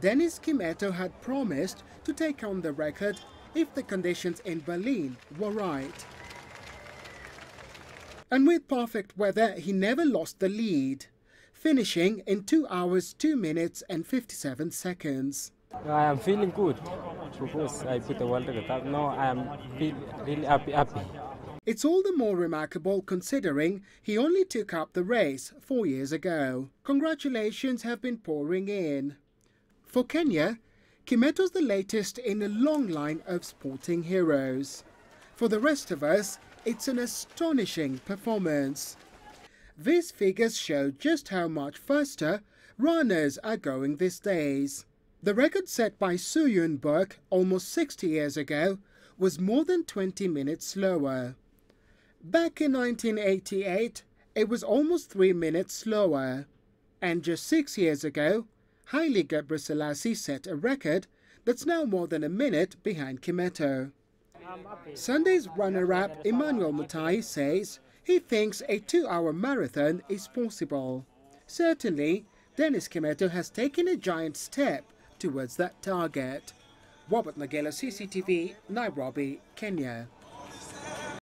Dennis Kimetto had promised to take on the record if the conditions in Berlin were right. And with perfect weather, he never lost the lead, finishing in 2 hours 2 minutes and 57 seconds. I am feeling good because I put the world record. Now I am really happy, happy. It's all the more remarkable considering he only took up the race four years ago. Congratulations have been pouring in. For Kenya, Kimetto's the latest in a long line of sporting heroes. For the rest of us, it's an astonishing performance. These figures show just how much faster runners are going these days. The record set by Suh Yun-bok almost 60 years ago was more than 20 minutes slower. Back in 1988, it was almost 3 minutes slower. And just 6 years ago, Haile Gebrselassie set a record that's now more than a minute behind Kimetto. Sunday's runner-up Emmanuel Mutai says he thinks a two-hour marathon is possible. Certainly, Dennis Kimetto has taken a giant step towards that target. Robert Nagila, CCTV, Nairobi, Kenya.